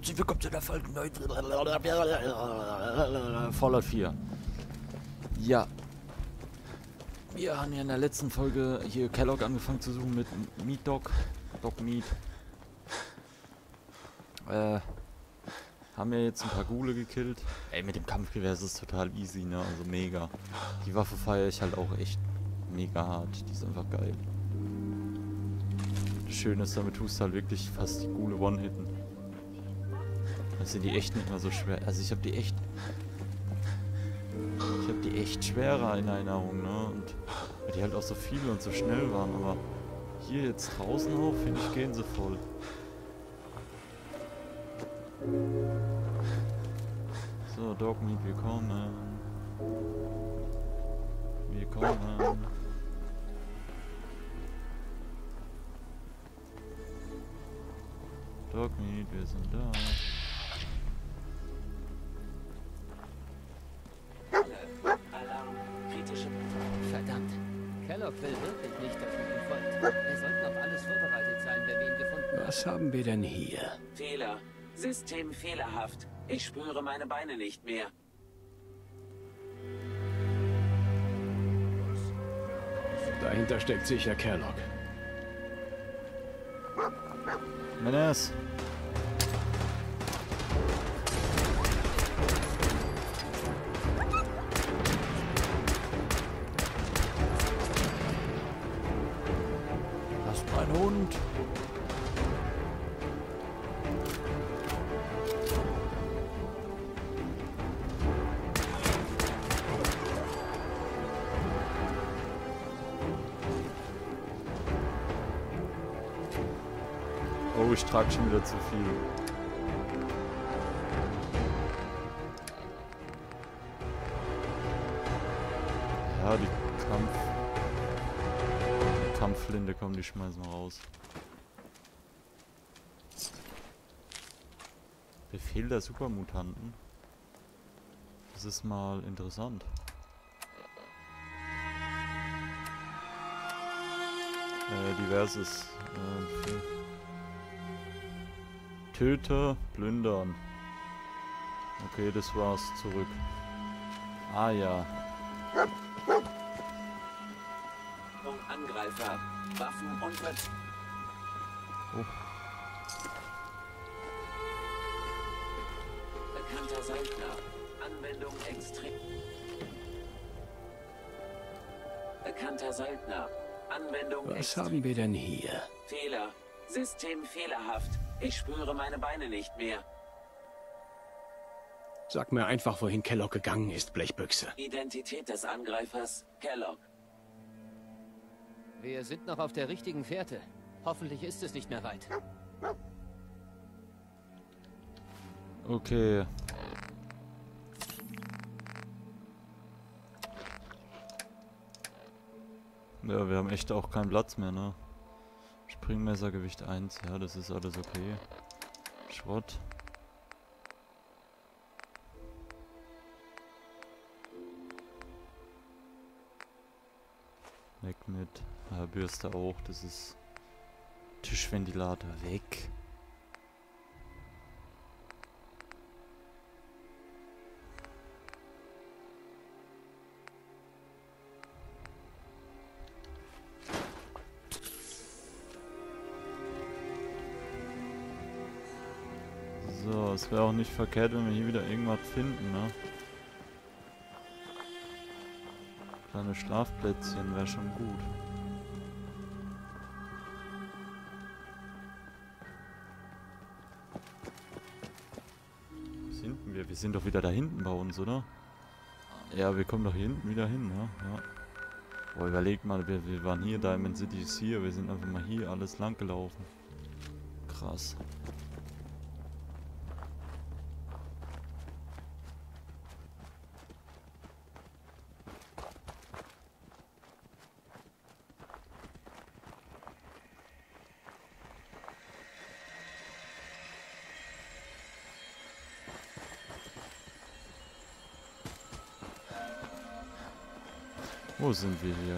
herzlich willkommen zu der Folge 9. Fallout 4. Ja. Wir haben ja in der letzten Folge hier Kellogg angefangen zu suchen mit Meat Dog. Dog Meat. Äh. Haben wir jetzt ein paar Gule gekillt. Ey, mit dem Kampfgewehr ist es total easy, ne? Also mega. Die Waffe feiere ich halt auch echt mega hart. Die ist einfach geil. Das Schöne ist, damit tust du halt wirklich fast die Gule One-Hitten. Das sind die echt nicht mehr so schwer. Also ich habe die echt... Ich habe die echt schwerer in Erinnerung, ne? Und weil die halt auch so viele und so schnell waren. Aber hier jetzt draußen auch, finde ich, gehen sie voll. So, Dogmeat, willkommen. Willkommen. Dogmeat, wir sind da. Was haben wir denn hier? Fehler. System fehlerhaft. Ich spüre meine Beine nicht mehr. Dahinter steckt sicher Kellogg. Menes. Trage schon wieder zu viel. Ja, die Kampf... Die Kampfflinte, komm, die schmeißen wir raus. Befehl der Supermutanten. Das ist mal interessant. Äh, diverses. Äh, Befehl. Töte, plündern. Okay, das war's. Zurück. Ah ja. Angreifer. Waffen und Ver Oh. Bekannter Söldner. Anwendung extrem. Bekannter Söldner. Anwendung Was extrem. haben wir denn hier? Fehler. System fehlerhaft. Ich spüre meine Beine nicht mehr. Sag mir einfach, wohin Kellogg gegangen ist, Blechbüchse. Identität des Angreifers. Kellogg. Wir sind noch auf der richtigen Fährte. Hoffentlich ist es nicht mehr weit. Okay. Ja, wir haben echt auch keinen Platz mehr, ne? Springmesser Gewicht 1, ja, das ist alles okay. Schrott. Weg mit. Haarbürste auch, das ist Tischventilator weg. Nicht verkehrt, wenn wir hier wieder irgendwas finden, ne? Kleine Schlafplätzchen wäre schon gut. Wo sind wir? Wir sind doch wieder da hinten bei uns, oder? Ja, wir kommen doch hier hinten wieder hin, ne? Ja. Boah, überleg mal, wir, wir waren hier, Diamond City ist hier, wir sind einfach mal hier alles lang gelaufen. Krass. Wo sind wir hier?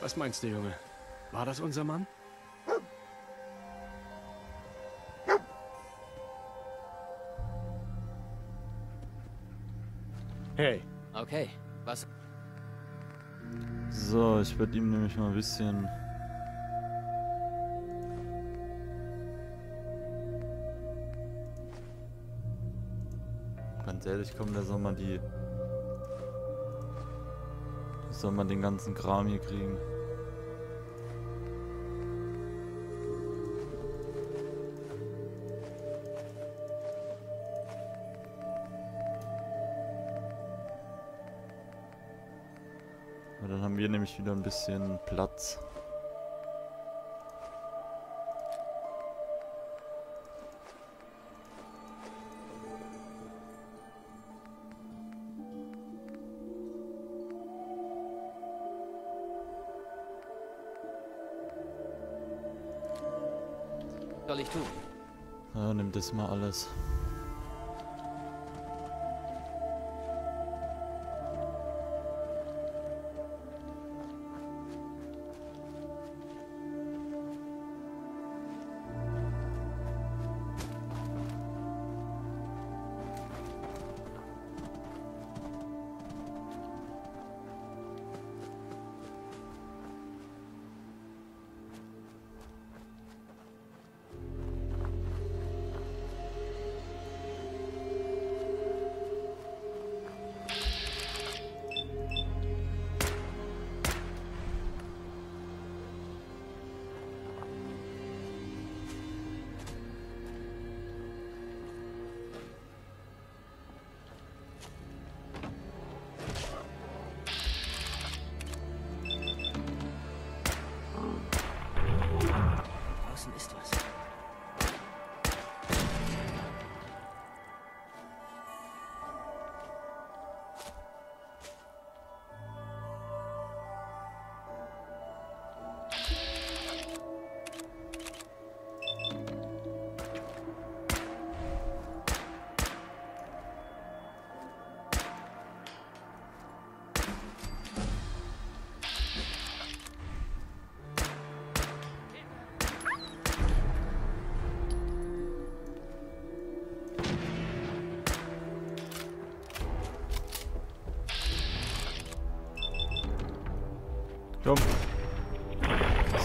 Was meinst du, Junge? War das unser Mann? Okay, was... So, ich werde ihm nämlich mal ein bisschen... Ganz ehrlich, komm, der soll mal die... Soll man den ganzen Kram hier kriegen. Weil dann haben wir nämlich wieder ein bisschen Platz. soll ich tun? Ja, nimm das mal alles.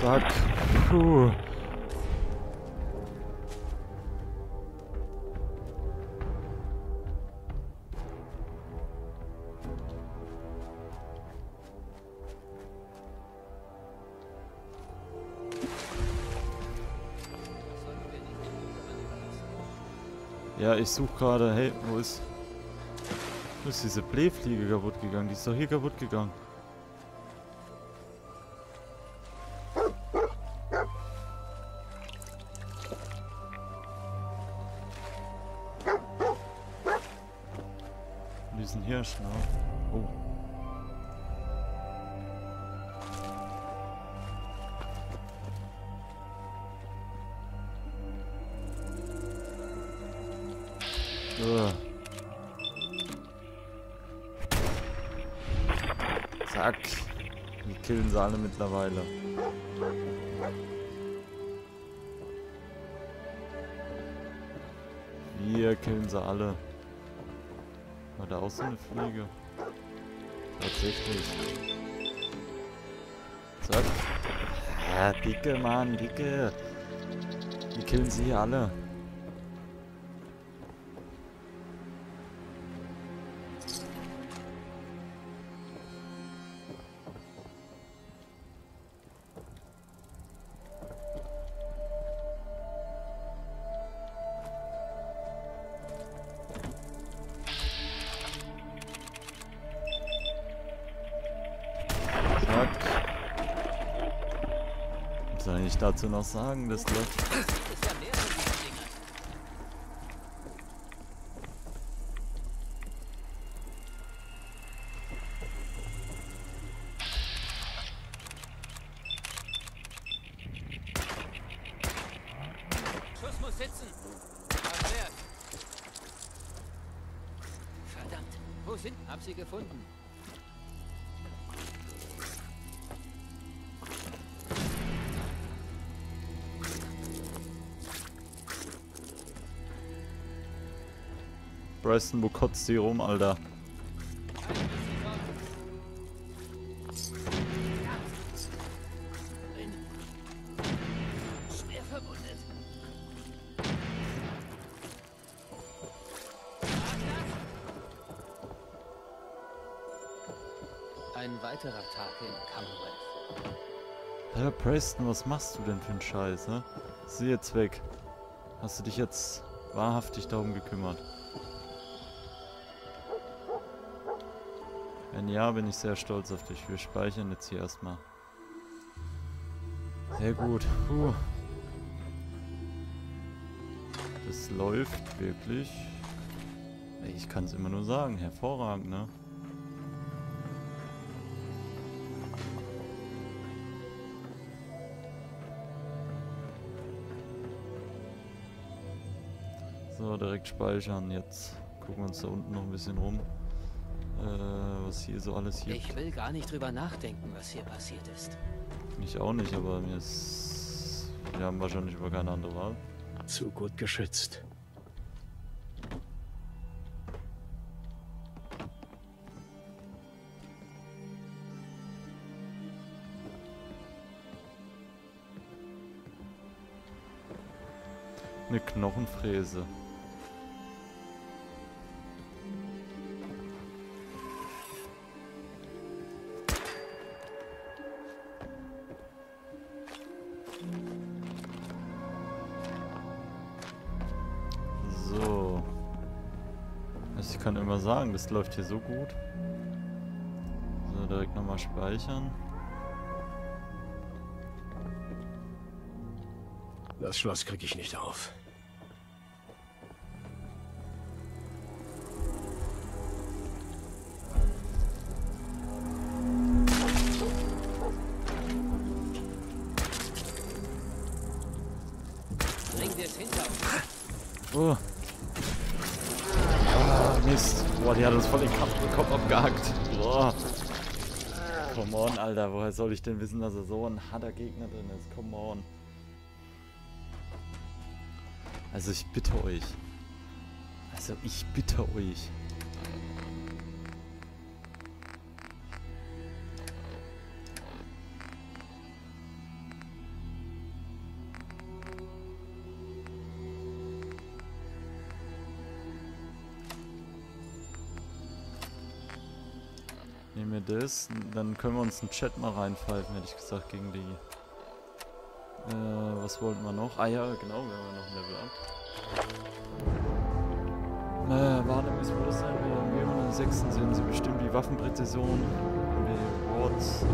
Zack. Puh. Ja, ich suche gerade. Hey, wo ist. Wo ist diese Blähfliege kaputt gegangen? Die ist doch hier kaputt gegangen. Hirsch, ne? Oh. Ugh. Zack. Die killen sie alle mittlerweile. Wir killen sie alle. War da auch so eine Fliege? Tatsächlich. Zack. Ja, dicke, Mann, dicke. Die killen sie hier alle. Dazu noch sagen? Das läuft. Preston, wo kotzt die rum, Alter? Ein weiterer Tag in Commonwealth. Alter, Preston, was machst du denn für einen Scheiß, ne? Sie jetzt weg. Hast du dich jetzt wahrhaftig darum gekümmert? Wenn ja, bin ich sehr stolz auf dich. Wir speichern jetzt hier erstmal. Sehr gut. Puh. Das läuft wirklich. Ich kann es immer nur sagen. Hervorragend, ne? So, direkt speichern. Jetzt gucken wir uns da unten noch ein bisschen rum. Äh, was hier so alles gibt. Ich will gar nicht drüber nachdenken, was hier passiert ist. Ich auch nicht, aber mir ist... Wir haben wahrscheinlich über keine andere Wahl. Zu gut geschützt. Eine Knochenfräse. Das läuft hier so gut. So, direkt nochmal speichern. Das Schloss kriege ich nicht auf. Soll ich denn wissen, dass er so ein harter Gegner drin ist? Come on. Also ich bitte euch. Also ich bitte euch. Das, dann können wir uns einen Chat mal reinpfeifen, hätte ich gesagt, gegen die. Äh, was wollten wir noch? Ah ja, genau, wir haben noch ein Level up. Äh, warte, wo das sein wir haben den 6. sehen Sie bestimmt die Waffenpräzision, die Wards,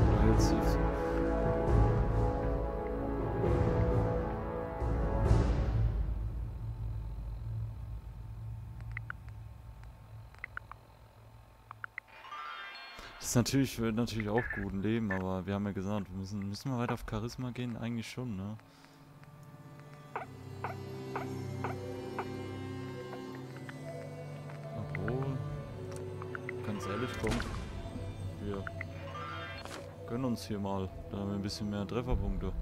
ist natürlich, natürlich auch gut Leben, aber wir haben ja gesagt, wir müssen, müssen wir weiter auf Charisma gehen? Eigentlich schon, ne? Obwohl, ganz ehrlich, komm, wir gönnen uns hier mal, da haben wir ein bisschen mehr Trefferpunkte.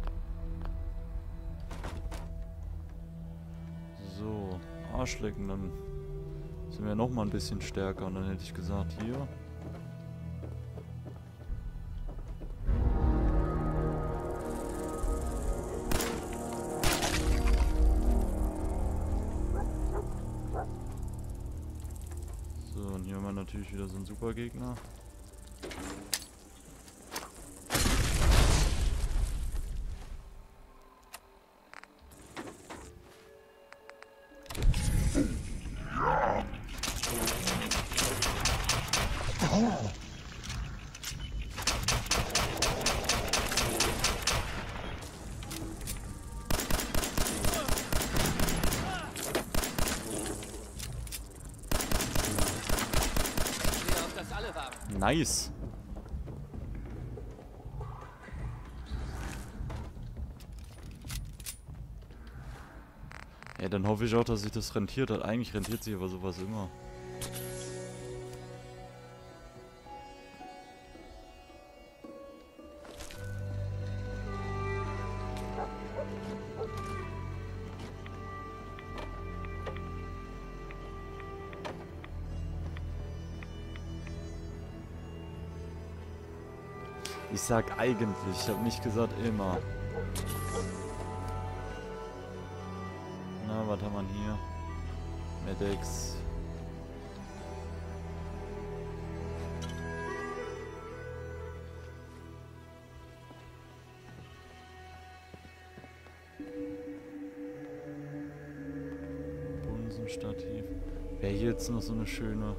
So, Arschlecken, dann sind wir noch mal ein bisschen stärker und dann hätte ich gesagt, hier. Wieder so einen super Gegner. Nice. Ja, dann hoffe ich auch, dass sich das rentiert hat. Eigentlich rentiert sich aber sowas immer. Sag eigentlich, ich habe nicht gesagt immer. Na, was haben wir hier? Medex. Bunsenstativ. Wäre hier jetzt noch so eine schöne...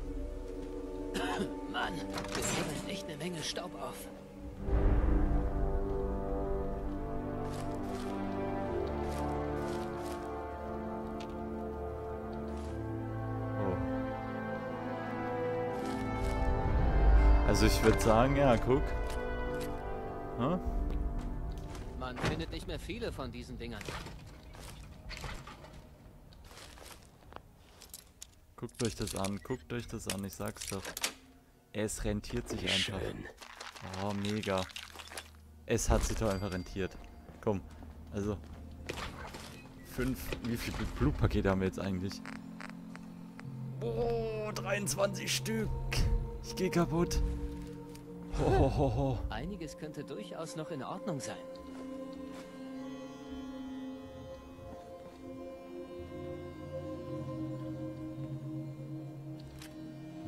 Mann, es wirbelt echt eine Menge Staub auf. Also ich würde sagen, ja, guck. Hm? Man findet nicht mehr viele von diesen Dingern. Guckt euch das an, guckt euch das an, ich sag's doch. Es rentiert sich Wie einfach. schön. Oh, mega. Es hat sich doch einfach rentiert. Komm, also. Fünf, wie viele Blutpakete haben wir jetzt eigentlich? Oh, 23 Stück. Ich geh kaputt. Ho. Einiges könnte durchaus noch in Ordnung sein.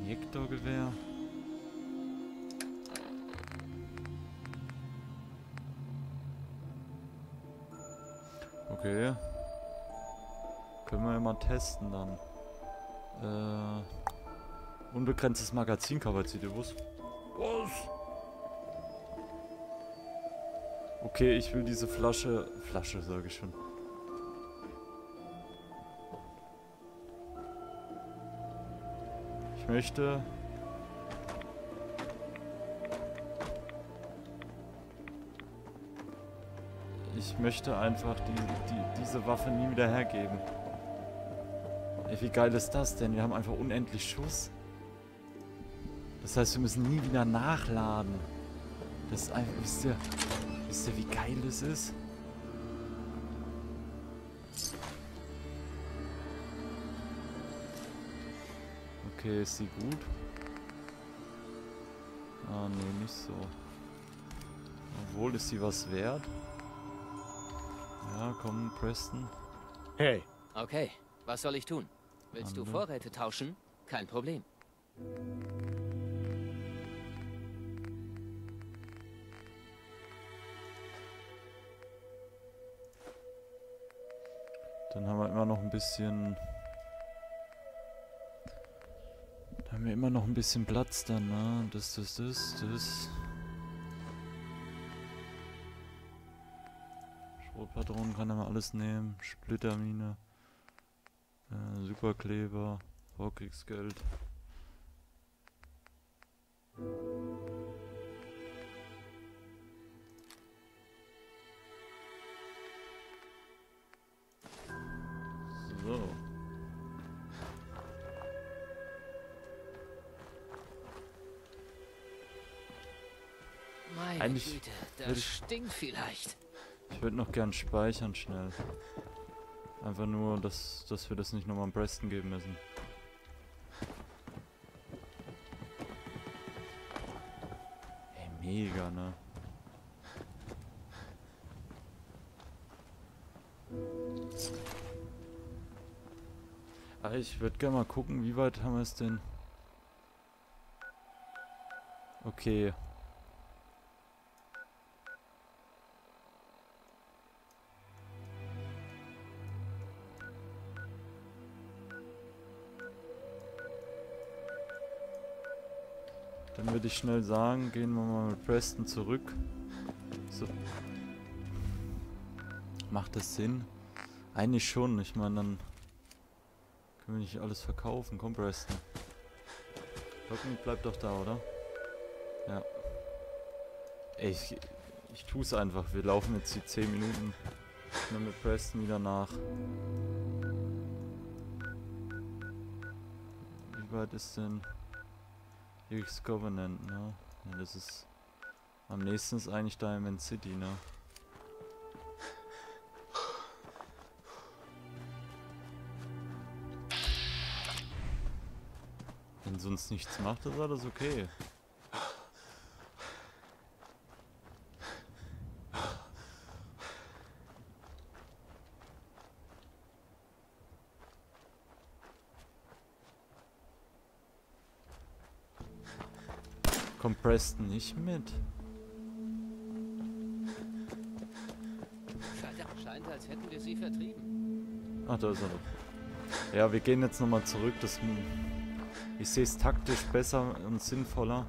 Injektorgewehr. Okay. Können wir ja mal testen dann. Äh, unbegrenztes Magazinkapazität. Was? Was? Okay, ich will diese Flasche... Flasche, sage ich schon. Ich möchte... Ich möchte einfach die, die, diese Waffe nie wieder hergeben. Ey, wie geil ist das denn? Wir haben einfach unendlich Schuss. Das heißt, wir müssen nie wieder nachladen. Das ist einfach... Wisst ihr, wisst ihr wie geil das ist? Okay, ist sie gut? Ah, nee, nicht so. Obwohl, ist sie was wert? Ja, komm, Preston. Hey, Okay, was soll ich tun? Willst du Andere. Vorräte tauschen? Kein Problem. Dann haben wir immer noch ein bisschen... Da haben wir immer noch ein bisschen Platz dann, ne? Das, das, das, das. Schrotpatronen kann er mal alles nehmen. Splittermine. Äh, Superkleber. Vorkriegsgeld. Eigentlich Güte, würde das ich- stinkt vielleicht. Ich würde noch gern speichern schnell. Einfach nur, dass, dass wir das nicht nochmal am Preston geben müssen. Ey, mega, ne? Ah, ich würde gerne mal gucken, wie weit haben wir es denn? Okay. Würde ich schnell sagen, gehen wir mal mit Preston zurück. So. Macht das Sinn? Eigentlich schon. Ich meine, dann können wir nicht alles verkaufen. Komm, Preston. Locken bleibt doch da, oder? Ja. Ey, ich, ich tue es einfach. Wir laufen jetzt die 10 Minuten mit Preston wieder nach. Wie weit ist denn X Covenant, ne? Ja, das ist am nächsten ist eigentlich Diamond City, ne? Wenn sonst nichts macht, ist alles okay. Kommt Preston nicht mit? Scheint, scheint, als hätten wir sie vertrieben. Ach, da ist er doch. Ja, wir gehen jetzt nochmal zurück. Das, ich sehe es taktisch besser und sinnvoller.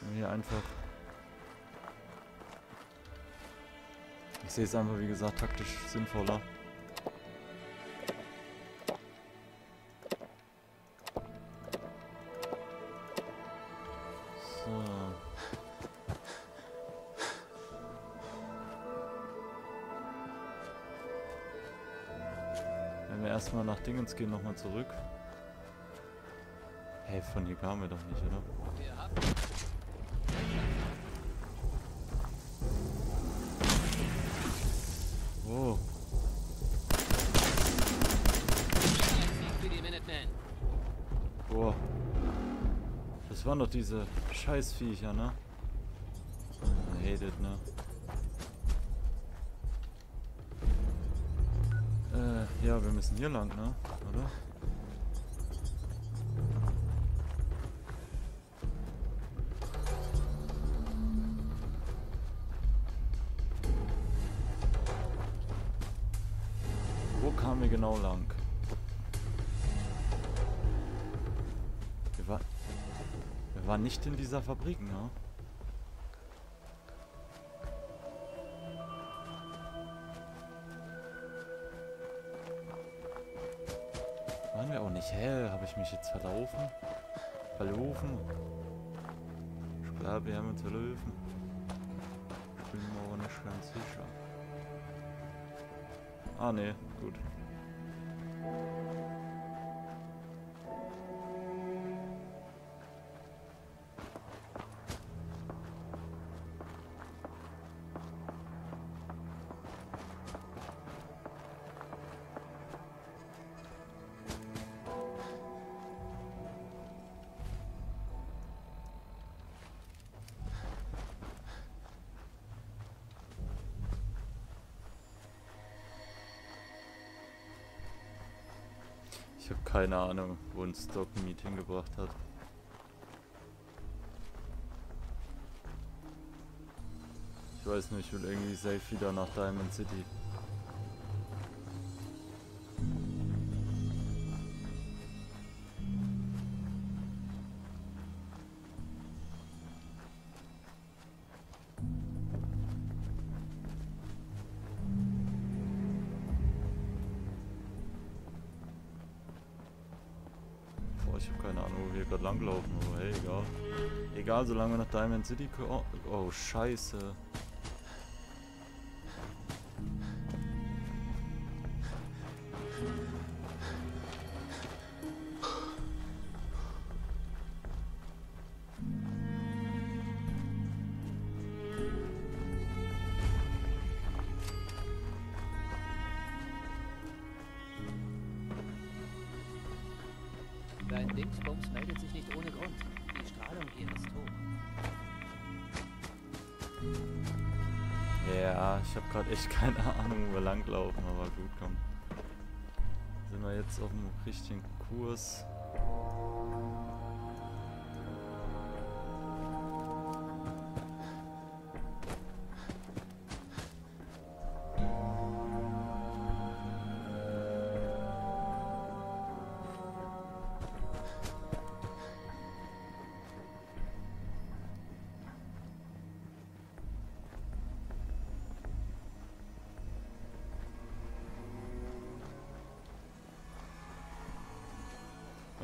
Wenn wir Hier einfach. Ich sehe es einfach, wie gesagt, taktisch sinnvoller. Dingens gehen, nochmal zurück. Hey, von hier kamen wir doch nicht, oder? Oh, boah. Das waren doch diese Scheißviecher, ne? I ne? Äh, ja, wir müssen hier lang, ne? Oder? Wo kamen wir genau lang? Wir, war, wir waren nicht in dieser Fabrik, ne? Nicht. Hä? Habe ich mich jetzt verlaufen? Verlaufen? Ich glaube, wir haben uns verlaufen. Ich bin mir aber nicht ganz sicher. Ah, ne, keine Ahnung, wo uns Doc Meet hingebracht hat. Ich weiß nicht, ich will irgendwie safe wieder nach Diamond City. Wo wir gerade langlaufen, aber hey, egal. Egal, solange wir nach Diamond City kommen. Oh, scheiße. Komm. Sind wir jetzt auf dem richtigen Kurs?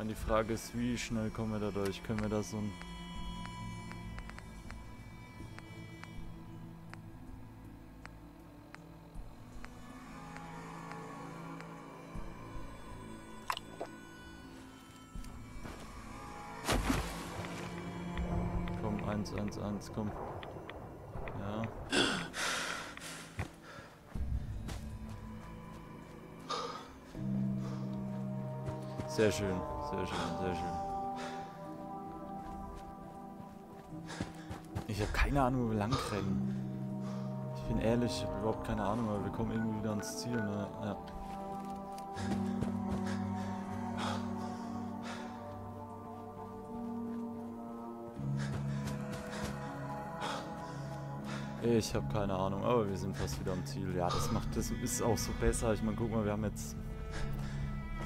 Meine, die Frage ist, wie schnell kommen wir da durch? Können wir da so ein... Komm, 1, 1, 1, komm. Ja. Sehr schön, sehr schön, sehr schön. Ich habe keine Ahnung, wo wir lang rennen. Ich bin ehrlich, ich habe überhaupt keine Ahnung, aber wir kommen irgendwie wieder ans Ziel. Ne? Ja. Ich habe keine Ahnung, aber wir sind fast wieder am Ziel. Ja, das macht das ist auch so besser. Ich meine, guck mal, wir haben jetzt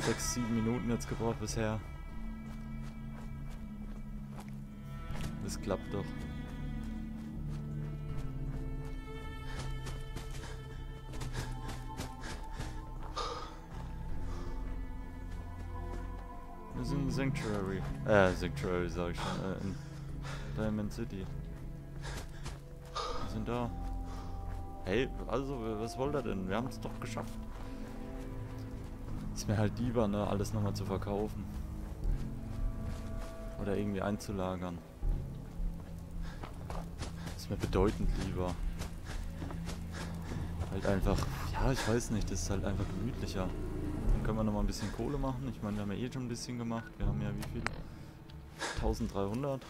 sechs, sieben Minuten jetzt gebraucht bisher. Das klappt doch. Wir sind in Sanctuary. Äh, Sanctuary sag ich schon. Äh, in Diamond City. Wir sind da. Hey, also, was wollt ihr denn? Wir haben es doch geschafft. Ist mir halt lieber, ne, alles nochmal zu verkaufen. Oder irgendwie einzulagern. Ist mir bedeutend lieber. Halt einfach, ja, ich weiß nicht, das ist halt einfach gemütlicher. Dann können wir nochmal ein bisschen Kohle machen. Ich meine, wir haben ja eh schon ein bisschen gemacht. Wir haben ja wie viel? 1300.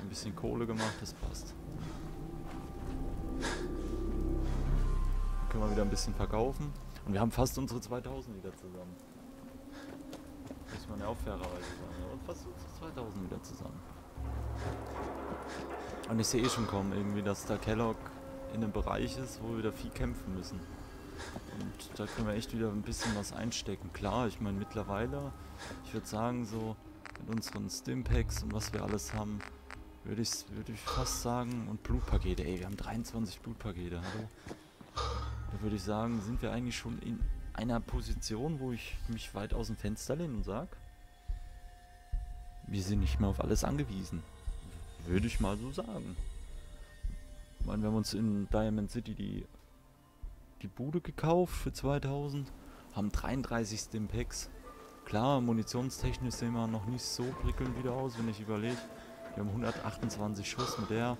Ein bisschen Kohle gemacht, das passt. Dann können wir wieder ein bisschen verkaufen. Und wir haben fast unsere 2000 wieder zusammen. Muss man ja auch fairerweise sagen. Und fast unsere 2000 wieder zusammen. Und ich sehe eh schon kommen, irgendwie, dass da Kellogg in einem Bereich ist, wo wir wieder viel kämpfen müssen. Und da können wir echt wieder ein bisschen was einstecken. Klar, ich meine mittlerweile, ich würde sagen, so mit unseren Stimpacks und was wir alles haben, würde ich, würd ich fast sagen, und Blutpakete, ey, wir haben 23 Blutpakete, hallo? Da würde ich sagen, sind wir eigentlich schon in einer Position, wo ich mich weit aus dem Fenster lehne und sage, wir sind nicht mehr auf alles angewiesen. Würde ich mal so sagen. Ich meine, wir haben uns in Diamond City die, die Bude gekauft für 2000, haben 33 Stimpacks. Klar, munitionstechnisch sehen wir noch nicht so prickelnd wieder aus, wenn ich überlege. Wir haben 128 Schuss mit der.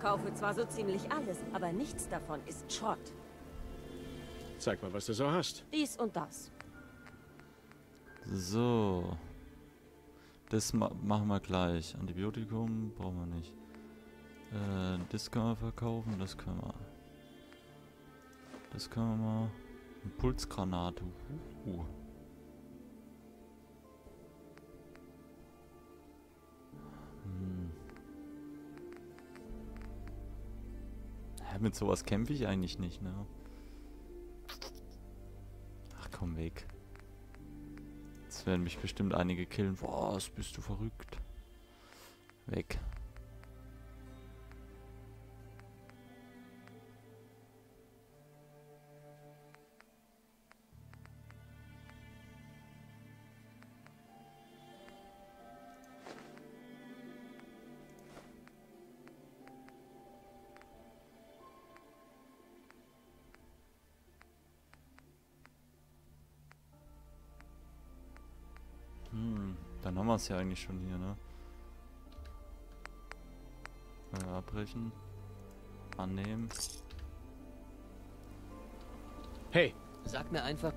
Verkaufe zwar so ziemlich alles, aber nichts davon ist Schrott. Zeig mal, was du so hast. Dies und das. So. Das ma machen wir gleich. Antibiotikum brauchen wir nicht. Äh, das können wir verkaufen, das können wir. Das können wir mal. Impulsgranate. Uh. Hm. Ja, mit sowas kämpfe ich eigentlich nicht, ne? Ach komm weg. Jetzt werden mich bestimmt einige killen. Was, bist du verrückt? Weg. Es ja eigentlich schon hier, ne? Äh, abbrechen. Annehmen. Hey, Sag mir einfach,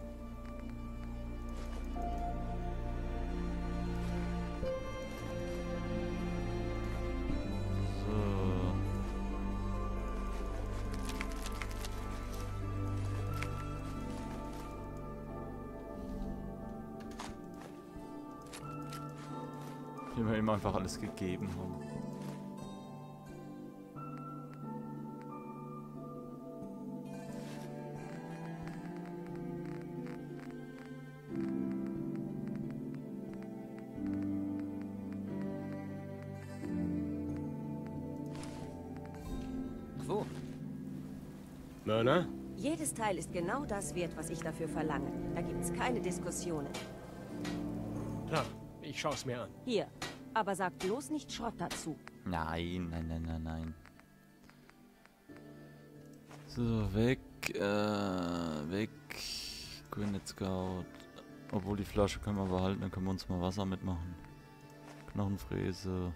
Wie wir ihm einfach alles gegeben haben. wo? Myrna? Jedes Teil ist genau das wert, was ich dafür verlange. Da gibt's keine Diskussionen. Klar, ich schau's mir an. Hier. Aber sag bloß nicht Schrott dazu. Nein, nein, nein, nein, nein. So, weg, äh, weg. Granite Scout. Obwohl die Flasche können wir behalten, dann können wir uns mal Wasser mitmachen. Knochenfräse.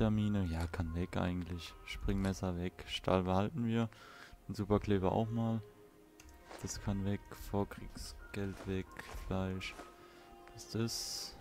Splittermine, ja, kann weg eigentlich. Springmesser weg. Stahl behalten wir. Den Superkleber auch mal. Das kann weg. Vorkriegsgeld weg. Fleisch. Was ist das?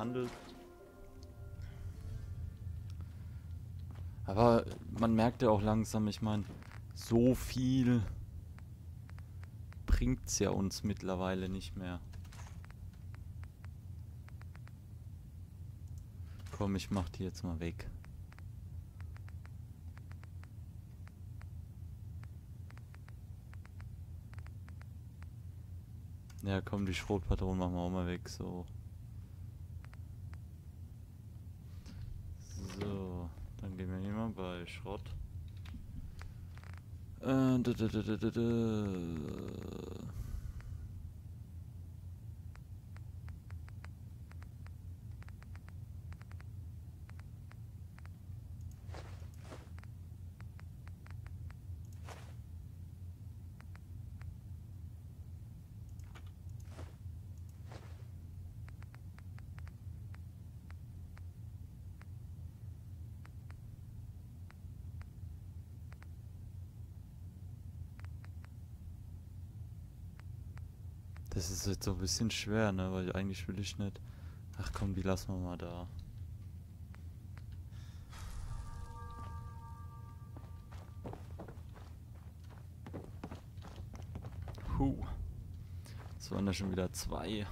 Gehandelt. Aber man merkt ja auch langsam, ich meine, so viel bringt's ja uns mittlerweile nicht mehr. Komm, ich mach die jetzt mal weg. Ja, komm, die Schrotpatronen machen wir auch mal weg. So, Schrott. Äh, Das ist jetzt so ein bisschen schwer, ne? Weil eigentlich will ich nicht. Ach komm, die lassen wir mal da. Huh. Das waren ja schon wieder zwei.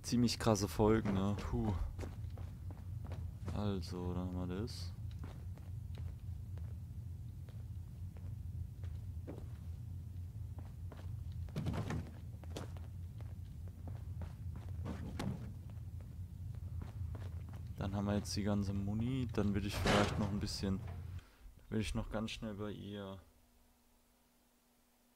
Ziemlich krasse Folgen, ne? Puh. Also, dann haben wir das. Dann haben wir jetzt die ganze Muni. Dann würde ich vielleicht noch ein bisschen. Will ich noch ganz schnell bei ihr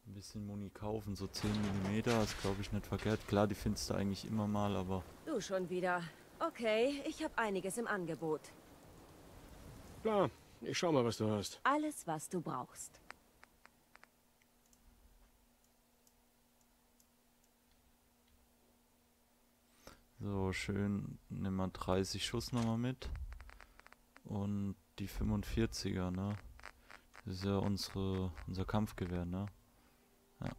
ein bisschen Muni kaufen. So 10 mm ist glaube ich nicht verkehrt. Klar, die findest du eigentlich immer mal, aber. Du schon wieder. Okay, ich habe einiges im Angebot. Klar, ich schau mal, was du hast. Alles, was du brauchst. So, schön. Nehmen wir 30 Schuss nochmal mit. Und die 45er, ne? Das ist ja unsere, unser Kampfgewehr, ne? Ja.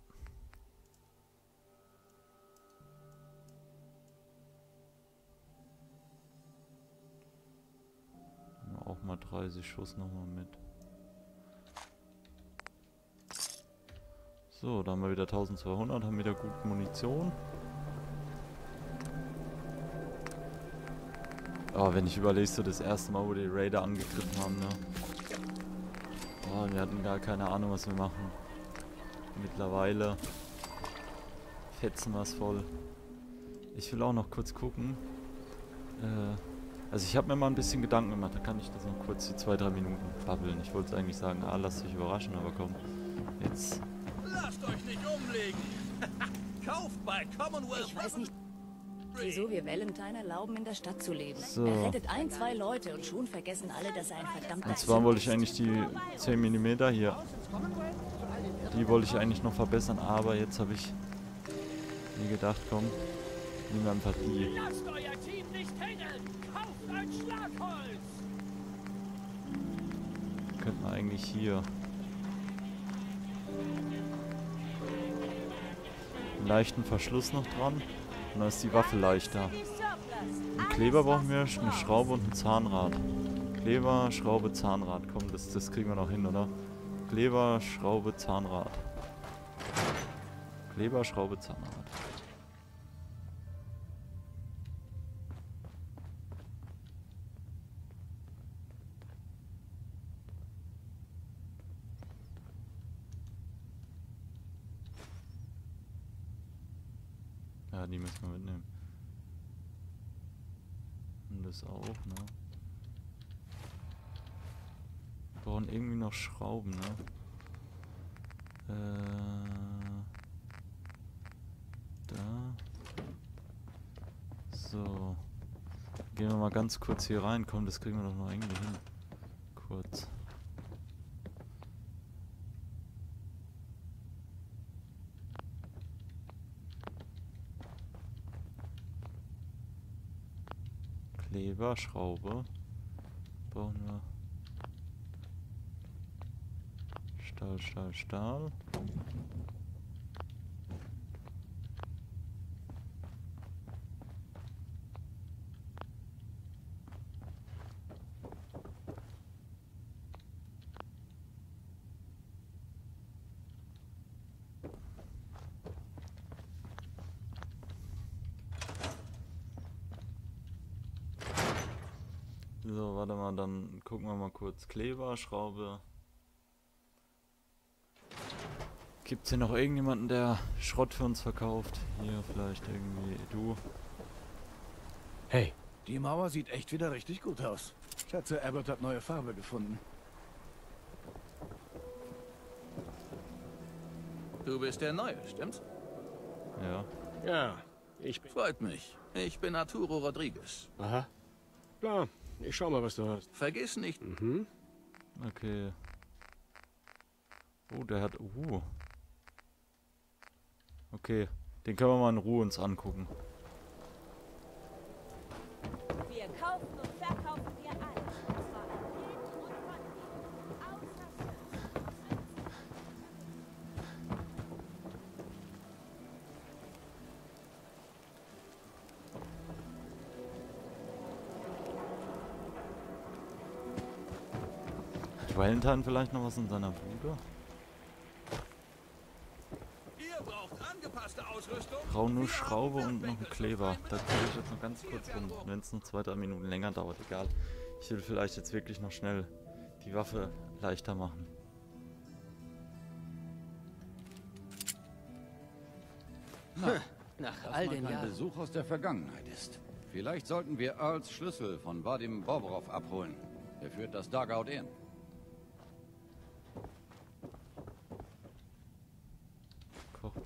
Auch mal 30 Schuss nochmal mit. So, da haben wir wieder 1200, haben wieder gut Munition. Oh, wenn ich überlege, so das erste Mal, wo die Raider angegriffen haben, ne? Oh, wir hatten gar keine Ahnung, was wir machen. Mittlerweile fetzen wir es voll. Ich will auch noch kurz gucken. Äh, also ich habe mir mal ein bisschen Gedanken gemacht, da kann ich das noch kurz die zwei, drei Minuten babbeln. Ich wollte eigentlich sagen, ah, lasst euch überraschen, aber komm. Jetzt. Lasst euch nicht umlegen. Kauft bei Commonwealth. Ich weiß nicht, wieso wir Valentine erlauben, in der Stadt zu leben. So. Er rettet ein, zwei Leute und schon vergessen alle, dass er ein verdammter Und zwar wollte ich eigentlich die 10 mm hier. Die wollte ich eigentlich noch verbessern, aber jetzt habe ich mir gedacht, komm, nehmen wir einfach die. Lasst euer Team nicht hängen. Kauft ein Schlagholz. Könnten wir eigentlich hier. Einen leichten Verschluss noch dran. Und dann ist die Waffe leichter. Einen Kleber brauchen wir, eine Schraube und ein Zahnrad. Kleber, Schraube, Zahnrad. Komm, das, das kriegen wir noch hin, oder? Kleber, Schraube, Zahnrad. Kleber, Schraube, Zahnrad. Das auch, ne? Wir brauchen irgendwie noch Schrauben, ne? Äh, da. So. Gehen wir mal ganz kurz hier rein. Komm, das kriegen wir doch noch irgendwie hin. Kurz. Kleber, Schraube. Brauchen wir. Stahl, Stahl, Stahl. So, warte mal, dann gucken wir mal kurz. Kleber, Schraube. Gibt's hier noch irgendjemanden, der Schrott für uns verkauft? Hier vielleicht irgendwie du. Hey, Die Mauer sieht echt wieder richtig gut aus. Schätze, Abbott hat neue Farbe gefunden. Du bist der Neue, stimmt's? Ja. ja, ich bin... Freut mich. Ich bin Arturo Rodriguez. Aha. Klar, ich schau mal, was du hast. Vergiss nicht, Mhm. Okay. Oh, der hat. Uh. Okay. Den können wir mal in Ruhe uns angucken. Valentine vielleicht noch was in seiner Bude? ihr braucht angepasste Ausrüstung. Brauche nur Schraube und noch einen Kleber. Da kriege ich jetzt noch ganz kurz rum. Wenn es noch zwei, drei Minuten länger dauert, egal. Ich will vielleicht jetzt wirklich noch schnell die Waffe leichter machen. Nach Dass all den Jahren. Besuch aus der Vergangenheit ist. Vielleicht sollten wir Earls Schlüssel von Vadim Bobrov abholen. Er führt das Dugout in.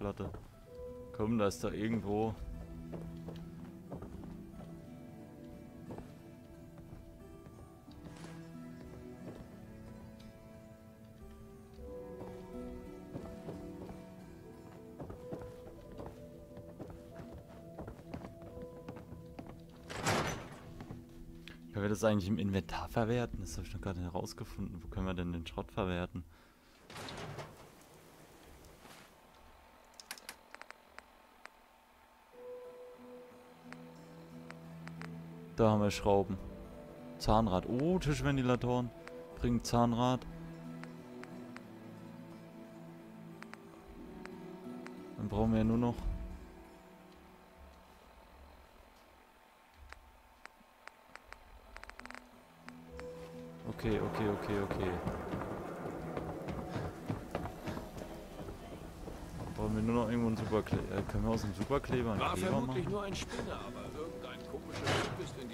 Kochplatte. Komm, da ist da irgendwo. Können wir das eigentlich im Inventar verwerten? Das habe ich noch gerade herausgefunden. Wo können wir denn den Schrott verwerten? Da haben wir Schrauben. Zahnrad. Oh, Tischventilatoren. Bringen Zahnrad. Dann brauchen wir ja nur noch. Okay, okay, okay, okay. Brauchen wir nur noch irgendwo einen Superkleber. Äh, können wir aus dem Superkleber einen War Kleber vermutlich machen? nur ein Spinner, aber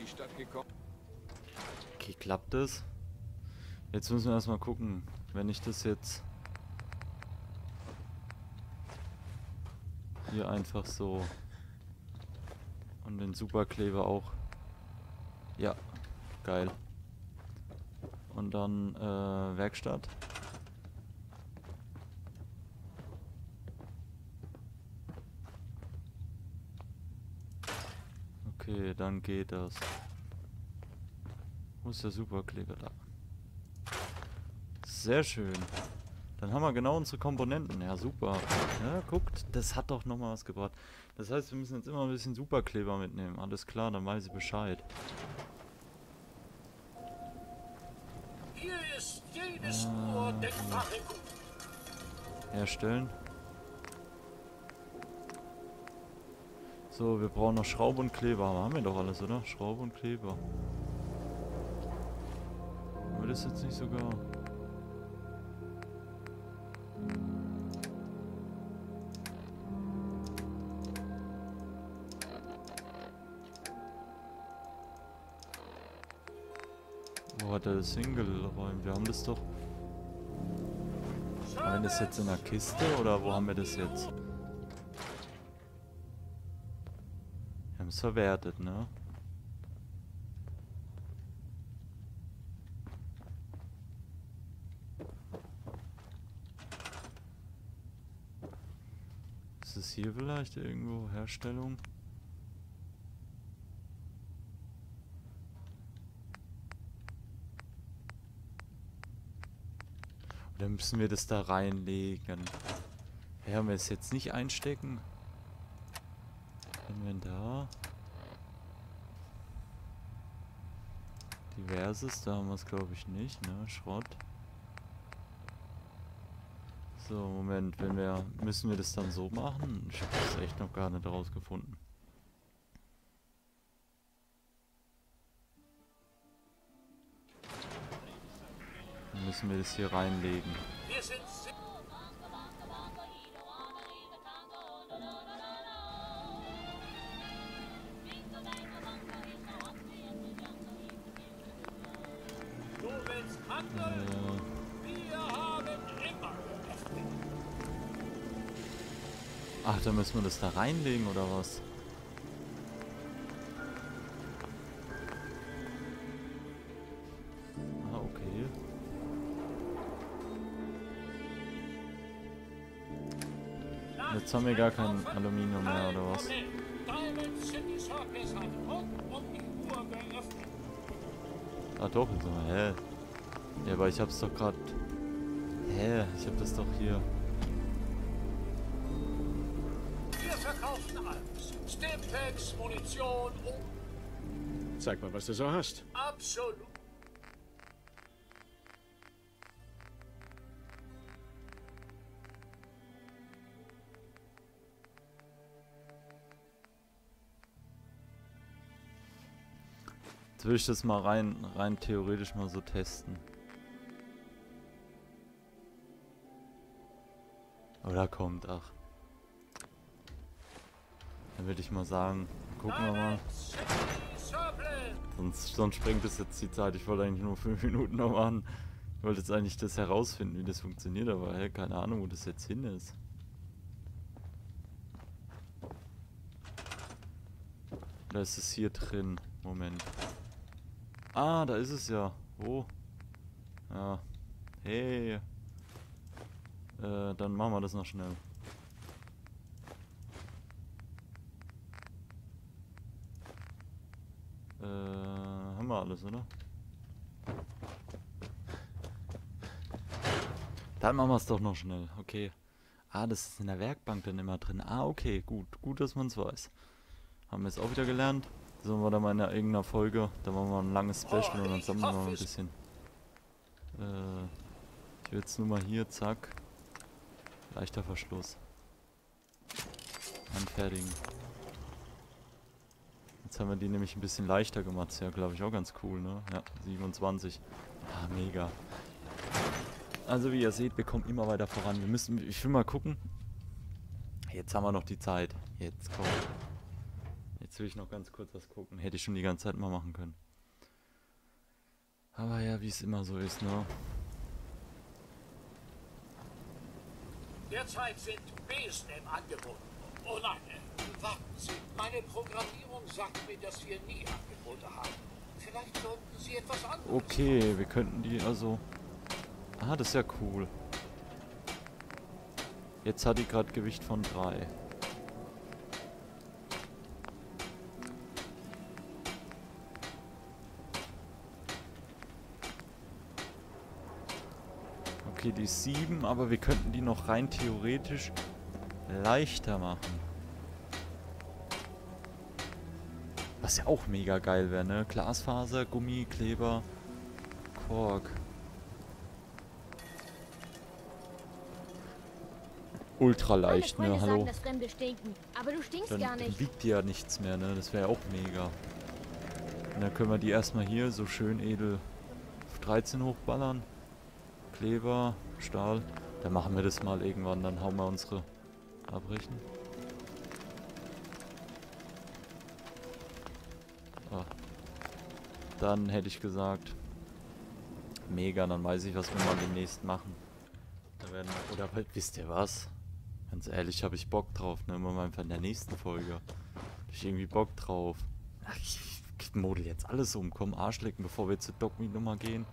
die Stadt gekommen. Okay, klappt das? Jetzt müssen wir erstmal gucken, wenn ich das jetzt hier einfach so und den Superkleber auch. Ja, geil. Und dann äh, Werkstatt. Okay, dann geht das. Wo ist der Superkleber da? Sehr schön. Dann haben wir genau unsere Komponenten. Ja, super. Ja, guckt, das hat doch nochmal was gebracht. Das heißt, wir müssen jetzt immer ein bisschen Superkleber mitnehmen. Alles klar, dann weiß ich Bescheid. Hier ist jede Spur denkbare So, wir brauchen noch Schraube und Kleber. Haben wir doch alles, oder? Schraube und Kleber. Haben wir das jetzt nicht sogar? Wo hat er das hingeräumt? Wir haben das doch... Wir das jetzt in der Kiste oder wo haben wir das jetzt? Haben es verwertet, ne? Ist es hier vielleicht irgendwo Herstellung? Oder müssen wir das da reinlegen? Werden wir es jetzt nicht einstecken? Inventar. Diverses, da haben wir es glaube ich nicht, ne? Schrott. So, Moment, wenn wir... Müssen wir das dann so machen? Ich habe das echt noch gar nicht rausgefunden. Dann müssen wir das hier reinlegen. Müssen wir das da reinlegen oder was? Ah, okay. Jetzt haben wir gar kein Aluminium mehr, oder was? Ah doch, hä? Ja, aber ich hab's doch grad... Hä? Ich hab das doch hier... verkaufen alles. Stimpaks, Munition und Zeig mal, was du so hast. absolut. Jetzt will ich das mal rein, rein theoretisch mal so testen. Oder kommt, ach. Dann würde ich mal sagen, gucken wir mal. Sonst, sonst sprengt es jetzt die Zeit. Ich wollte eigentlich nur 5 Minuten noch machen. Ich wollte jetzt eigentlich das herausfinden, wie das funktioniert, aber hey, keine Ahnung, wo das jetzt hin ist. Oder ist es hier drin? Moment. Ah, da ist es ja. Wo? Ja. Hey. Äh, dann machen wir das noch schnell. Haben wir alles, oder? Dann machen wir es doch noch schnell. Okay. Ah, das ist in der Werkbank dann immer drin. Ah, okay, gut. Gut, dass man es weiß. Haben wir es auch wieder gelernt. Sollen wir da mal in einer- irgendeiner Folge, da machen wir ein langes Special und dann sammeln wir mal ein bisschen. Äh, ich will jetzt nur mal hier, zack. Leichter Verschluss. Anfertigen. Jetzt haben wir die nämlich ein bisschen leichter gemacht. Ist ja, glaube ich, auch ganz cool, ne? Ja, 27. Ah, mega. Also wie ihr seht, wir kommen immer weiter voran. Wir müssen, ich will mal gucken. Jetzt haben wir noch die Zeit. Jetzt komm. Jetzt will ich noch ganz kurz was gucken. Hätte ich schon die ganze Zeit mal machen können. Aber ja, wie es immer so ist, ne? Derzeit sind Besen im Angebot. Oh nein, warten Sie. Meine Programmierung sagt mir, dass wir nie Angebote haben. Vielleicht sollten Sie etwas anderes Okay, wir könnten die also... Ah, das ist ja cool. Jetzt hat die gerade Gewicht von 3. Okay, die ist 7, aber wir könnten die noch rein theoretisch leichter machen. Was ja auch mega geil wäre, ne? Glasfaser, Gummi, Kleber, Kork. Ultra leicht, ne? Hallo. sagen, stinken. Aber du stinkst Dann, dann wiegt die ja nichts mehr, ne? Das wäre ja auch mega. Und dann können wir die erstmal hier so schön edel auf 13 hochballern. Kleber, Stahl. Dann machen wir das mal irgendwann, dann hauen wir unsere abbrechen. Dann hätte ich gesagt, Mega, dann weiß ich, was wir mal demnächst machen. Da werden, oder wisst ihr was? Ganz ehrlich, habe ich Bock drauf, ne? Immer mal einfach in der nächsten Folge. Hab ich irgendwie Bock drauf. Ach, ich, ich model jetzt alles um. Komm, Arschlecken, bevor wir zur Dogmeat Nummer gehen.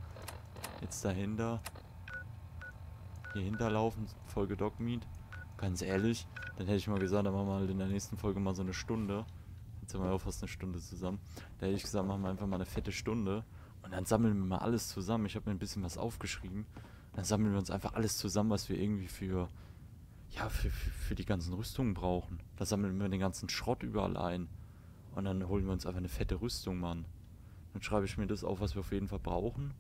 Jetzt dahinter. Hier hinterlaufen, Folge Dogmeat. Ganz ehrlich, dann hätte ich mal gesagt, dann machen wir halt in der nächsten Folge mal so eine Stunde. Jetzt haben wir auch fast eine Stunde zusammen. Da hätte ich gesagt, machen wir einfach mal eine fette Stunde. Und dann sammeln wir mal alles zusammen. Ich habe mir ein bisschen was aufgeschrieben. Dann sammeln wir uns einfach alles zusammen, was wir irgendwie für, ja, für, für, für die ganzen Rüstungen brauchen. Da sammeln wir den ganzen Schrott überall ein. Und dann holen wir uns einfach eine fette Rüstung, Mann. Dann schreibe ich mir das auf, was wir auf jeden Fall brauchen.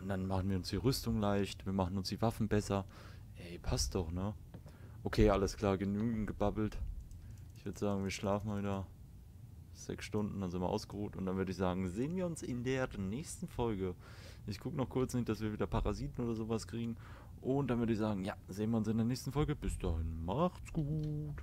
Und dann machen wir uns die Rüstung leicht, wir machen uns die Waffen besser. Ey, passt doch, ne? Okay, alles klar, genügend gebabbelt. Ich würde sagen, wir schlafen mal wieder sechs Stunden, dann sind wir ausgeruht und dann würde ich sagen, sehen wir uns in der nächsten Folge. Ich gucke noch kurz nicht, dass wir wieder Parasiten oder sowas kriegen. Und dann würde ich sagen, ja, sehen wir uns in der nächsten Folge. Bis dahin, macht's gut.